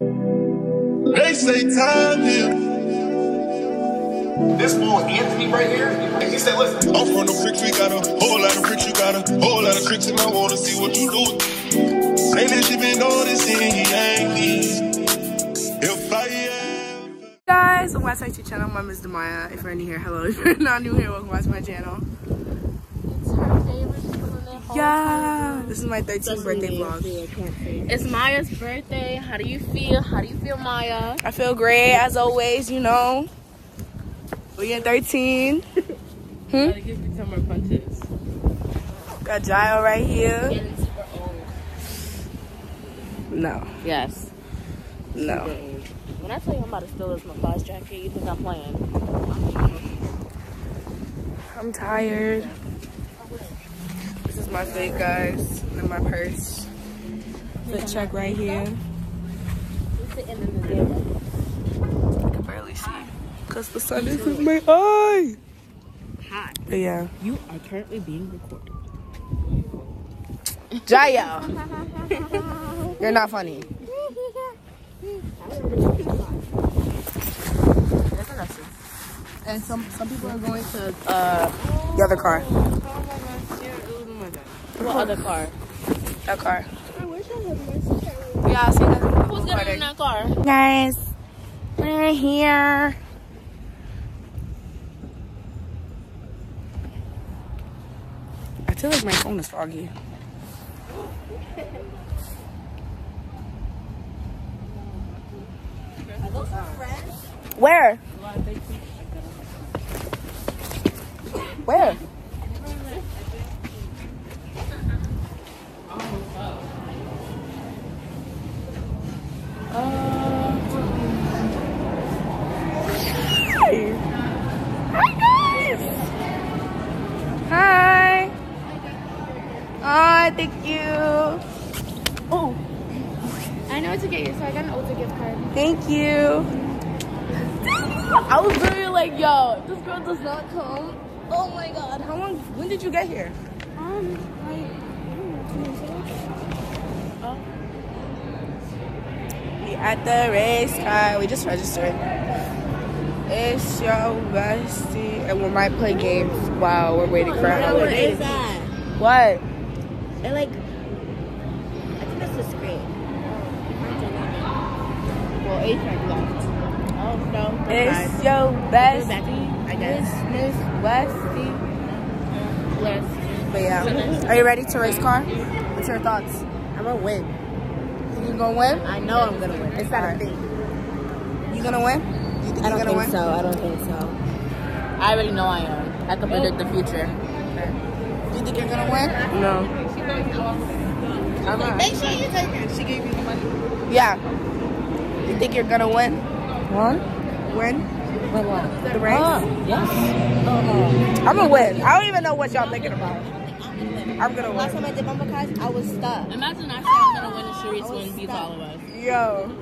They say time here. This boy Anthony right here, he said, listen, I'm from the bricks, we got a whole lot of bricks, you got a whole lot of tricks, and I wanna see what you do. Say that she been noticing he ain't me. If I ever guys welcome back to my channel. My name is Damiya. If you're new here hello. If you're not new here welcome back to my channel yeah this is my 13th birthday vlog It's Maya's birthday. How do you feel? How do you feel, Maya? I feel great as always you know we at 13 hmm? Gotta give me some more punches. got right here no Yes. no When I tell you I'm about to steal this massage jacket, you think I'm playing? I'm tired this is my fit guys and my purse fit check right here We're sitting in the middle. I can barely see because the sun is in my eye Hi. but yeah You are currently being recorded. Jaya. you're not funny And some some people are going to uh the other car. What other car? That car. Yeah, I see that. Who's getting in that car? Guys, we're here. I feel like my phone is foggy. Where? Where? Hi guys! Hi! Ah, thank you. Oh, I know what to get you, so I got an Ulta gift card. thank you. I was literally like, yo, this girl does not come. Oh my god. How long? When did you get here? Um, like, I don't know, two minutes ago. We at the race car. We just registered. It's your bestie, and we might play games while we're waiting for our What holiday. is that? What? I like. I think that's the screen. Well, A track left. Oh no. It's your best I guess. Miss Westy. Left. But yeah, are you ready to race car? What's your thoughts? I'm gonna win. You gonna win? I know I'm gonna win. It's not Alright. a thing. You gonna win? You think I don't gonna think win? so. I don't think so. I already know I am. I can predict the future. Do you think you're gonna win? No. I'm not. Make sure you take it. She gave you the money. Yeah. You think you're gonna win? One? Win? Win what? The race? Oh, yes. I'm gonna win. I don't even know what y'all thinking about. I'm gonna win. Last time I did bumper cars, I was stuck. Imagine I said I'm gonna win and Sharice win beats all of us. Yo,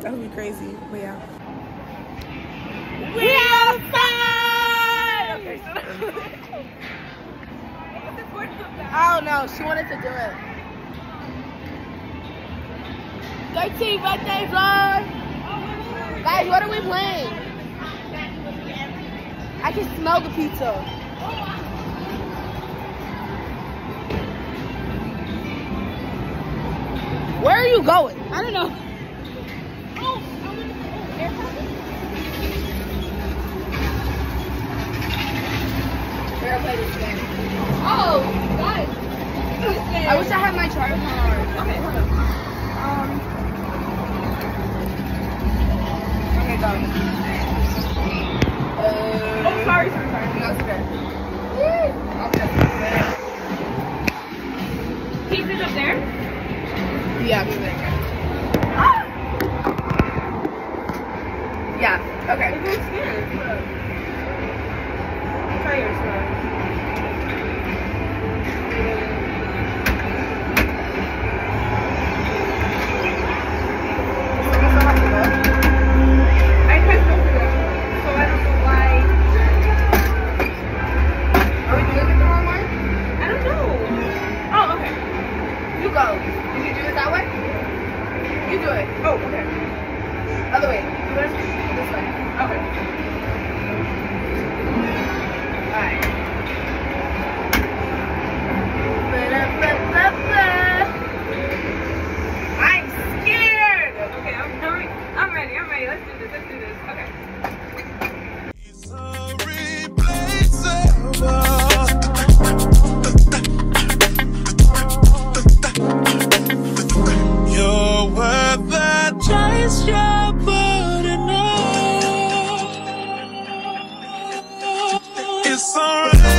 that would be crazy. But yeah. We are fine! I don't know. She wanted to do it. 13 birthday vlog. Guys, what are we playing? I can smell the pizza. Where are you going? I don't know. It's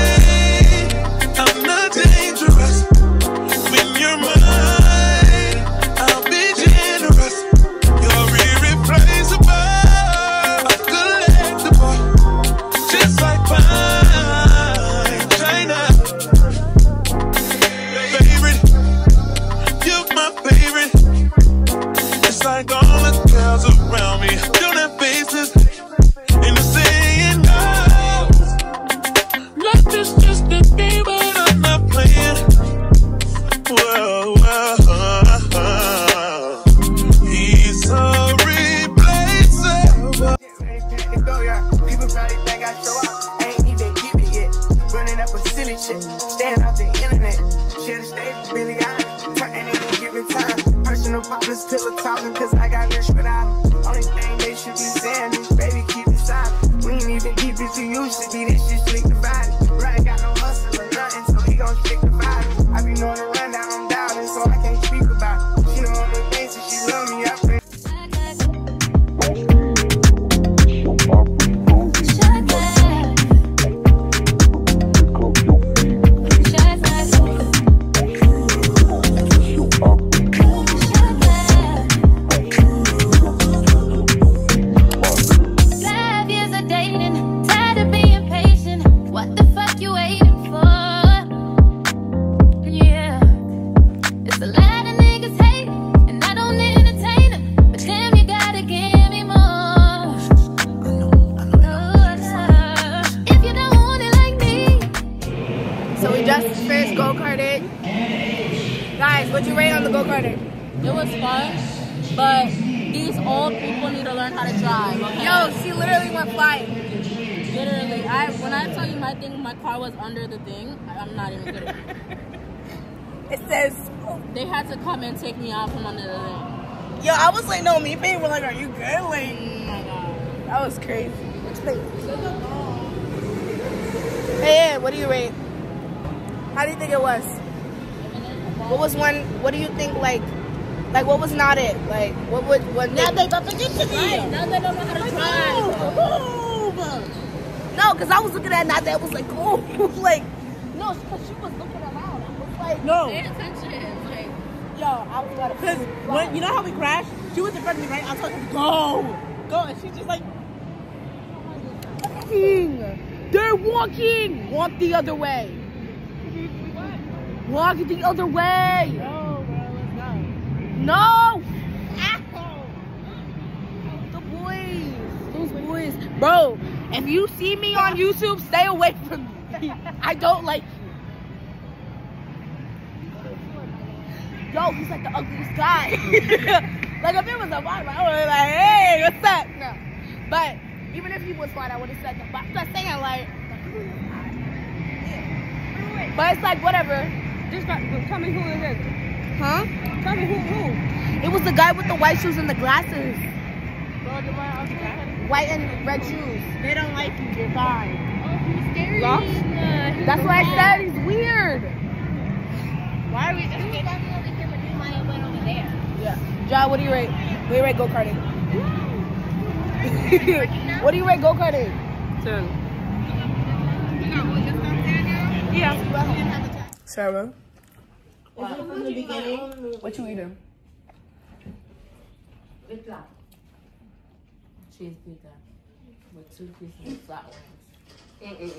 It says, they had to come and take me out from under the thing. yo, I was like, no, me and Peyton were like, are you good? Like, Oh my god. that was crazy. Hey, what do you rate? How do you think it was? What was one, what do you think, like, like, what was not it? Like, what would, what Now they about to get to me. Now they don't know how to drive. Oh, no, because I was looking at that, that was like, oh, like, no, because she was looking around. I was like, No, Pay attention. Like, yo, I was about to because when you know how we crashed, she was in front of me, right? I was like, go, go, and she's just like, walking. They're walking. Walk the other way. Walk the other way. No, bro, let's go. No. Ow. The boys, those boys, bro. If you see me on YouTube, stay away from me. I don't like you. Yo, he's like the ugliest guy. like if it was a white I would be like, hey, what's up? No. But even if he was white, I would have said that. But I'm just saying, like, but it's like whatever. Just tell me who it is. Huh? Tell me who who. It was the guy with the white shoes and the glasses. White and red shoes. They don't like you. You're fine. Oh, Lost? That's why I said he's weird. Why are we just getting? Yeah. John, what do you rate? What do you rate go karting? what do you rate go karting? Ten. Sarah. from the beginning. What you eating? cheese pizza with two pieces of flat ones.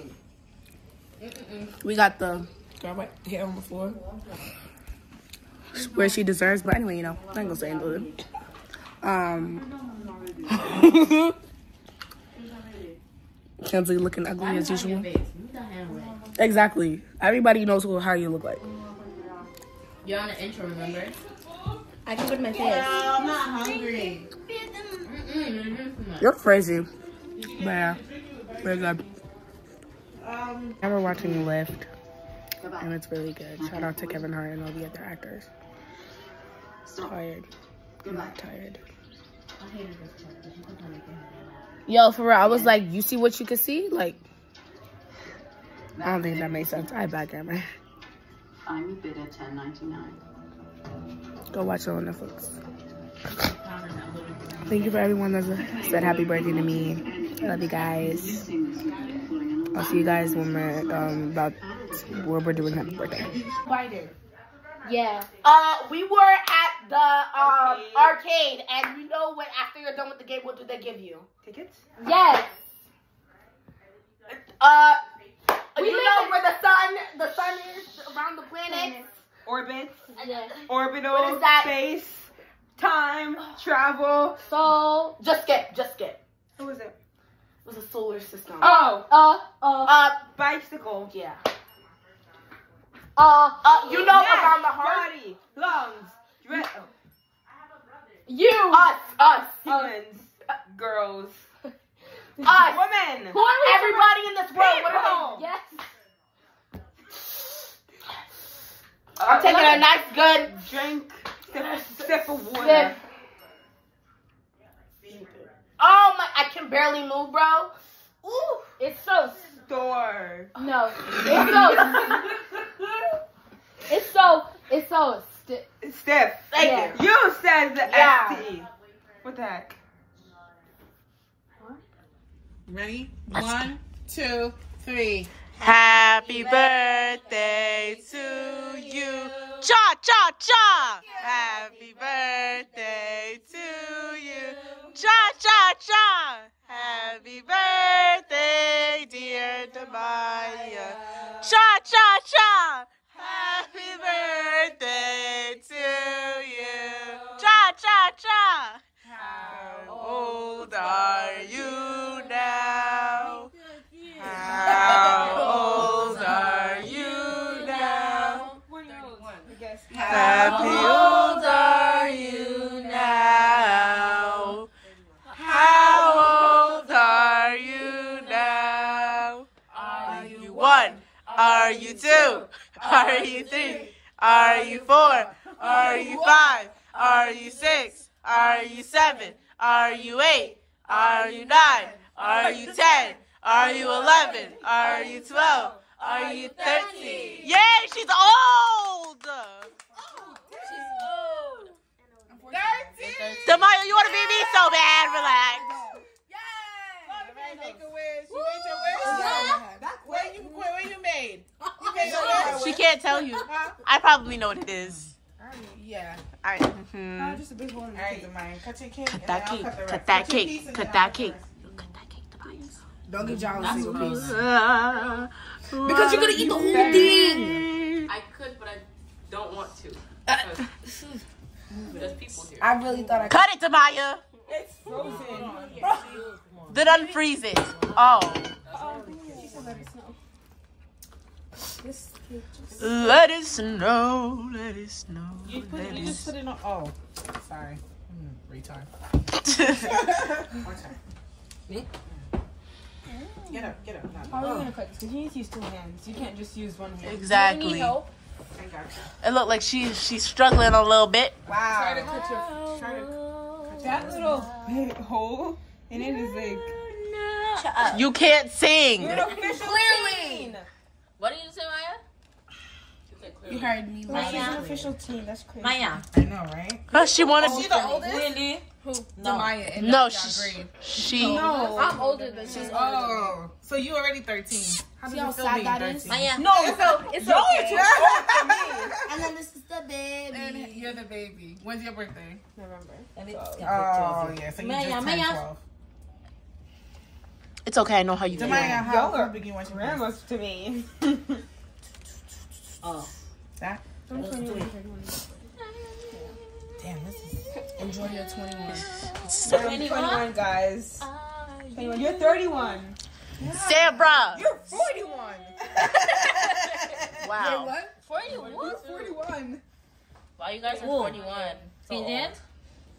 We got the girl right here on the floor. Where she deserves, but anyway, you know, I ain't gonna say anything. Um, Kenzie looking ugly as usual. Exactly. Everybody knows who, how you look like. You're on the intro, remember? I can put my face. I'm not hungry. You're crazy. But yeah, very good. Um, now we're watching Lift, and it's really good. Shout out to Kevin Hart and all the other actors. Tired. I'm not tired. Yo, for real, I was like, you see what you can see? Like, I don't think that makes sense. I have bad grammar. I'm bid at ten ninety nine. Go watch it on Netflix. Thank you for everyone that said happy birthday to me. I love you guys. I'll see you guys when we're um, about where we're doing happy birthday. Yeah. Uh, we were at the arcade, and you know what? After you're done with the game, what do they give you? Tickets. Yes. Uh, We you know where the sun, the sun is around the planet. Orbits, Yeah. orbital, What is that? space, time, travel. So, Just skip, just skip. What was it? It was a solar system. Oh, uh, uh, Uh, bicycle. yeah. uh, Uh, you know Neck, around the heart. body, lungs, dre- you. Us, us, humans, uh, girls, us. women. Who are everybody in this world? What are People. Yes. I'm taking a nice good. Drink, sip, sip of water. Sip. Oh my! I can barely move, bro. Ooh. It's so. Store. No. It's so. it's so. It's so. Sti- Stiff. Thank Yeah. you. You said the Yeah. ST. What the heck? Ready? One, two, three. Happy birthday to you. Cha cha cha. Happy birthday to you. Cha cha cha. Happy birthday, dear Damiya. Cha cha cha. Birthday to you. Cha cha cha. Seven? Are you eight? Are you nine? Are you ten? Are you eleven? Are you twelve? Are you thirteen? Yay, she's old! Damiya, you want to be me so bad? Relax. Make a wish. You made your wish? Where you, where, where you made? You made your wish? She can't tell you. I probably know what it is. Yeah. I, mhm. just a big hole in All right, Damiya, cut your cake. Cut and that cake. cut Cut that cake. Cut that cake. cut Cut that cake, Tobias. Don't give John a single piece. Uh, Because you're gonna eat the whole thing. I could, but I don't want to. Uh, because There's people here. I really thought I Cut it, Damiya. It's frozen. Then unfreeze it. Oh. Let it snow. Let it snow. You, put it, you just put it on. Oh, sorry. Mm, retard. One time. Me? Get up, get up. How are Oh, you gonna cut this? Because you need to use two hands. You can't just use one hand. exactly. I got you. It looked like she she's struggling a little bit. Try to cut your. Try to. That little big hole in it is like. You can't sing. You're an official teen. What did you say, Maya? You heard me. Well, she's an official teen. That's crazy. Maya. I know, right? But she wanted. She the oldest? Really? Who? No. Maya in No, she's grade. she. No. I'm older than she's Oh, so you already 13. How does how it feel sad being that 13? is? Maya. No, so it's Y'all are too old for me. And then this is the baby. And you're the baby. When's your birthday? November. Oh, yeah. So you Maya, just turned Maya. 12. It's okay. I know how you feel. Damiya, how, Y'all are big you want your Grandmas to me. Oh. That? I'm 21. Damn, this is. Enjoy your 21. I'm 21, guys. Uh, 21. You're 31. Sabra. You're 41. Wow. what? 41? You're 41. Wow, you guys are 41. So Can you dance?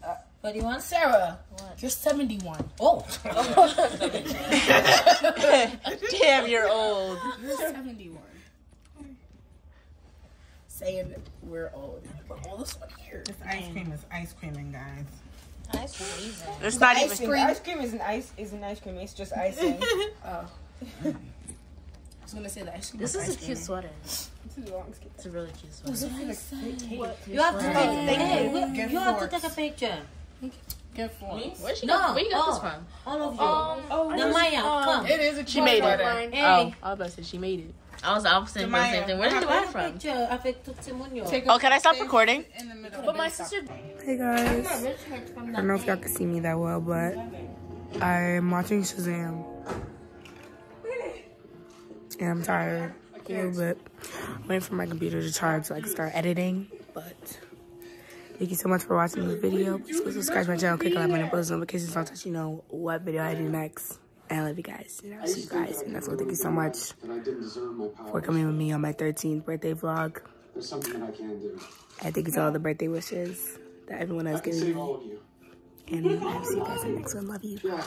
Uh, what do you? Sarah, you're 71. Oh. Damn, you're old. You're 71. Saying we're old. We're all this one here. This ice cream is ice creaming, guys. Ice cream. It's not ice even. cream. Ice cream isn't ice. Isn't ice cream. It's just icing. oh. I was gonna say that. This is a cute sweater. This is long skip. It's a really cute This sweater. is like. You have to take. Thank Hey, you. we- Get you have to take a picture. Get four. Where's she No, got, where you got oh, this from? All of um, you. Oh, the Maya, oh, come. It is a She made it. sweater. Hey. Oh, I was about to say she made it. I was opposite for the same thing. Where did you buy it from? Picture avec testimonio. Take Oh, can I stop recording? in the middle. But my sister. Hey guys. I don't know if y'all can see me that well, but I'm watching Shazam. And I'm tired a little bit. I'm waiting for my computer to charge so I can start editing. But thank you so much for watching this video. Please subscribe to my channel, click on that button, post notifications so that you know what video I do next. I love you guys. And I'll see you guys. And that's all. Thank you so much for coming with me on my 13th birthday vlog. There's something that I can do. I thank you to all the birthday wishes that everyone has given me. And I'll see you guys in the next one. Love you. Yeah.